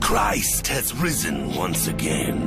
Christ has risen once again.